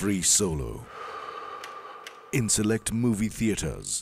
Free Solo in select movie theaters.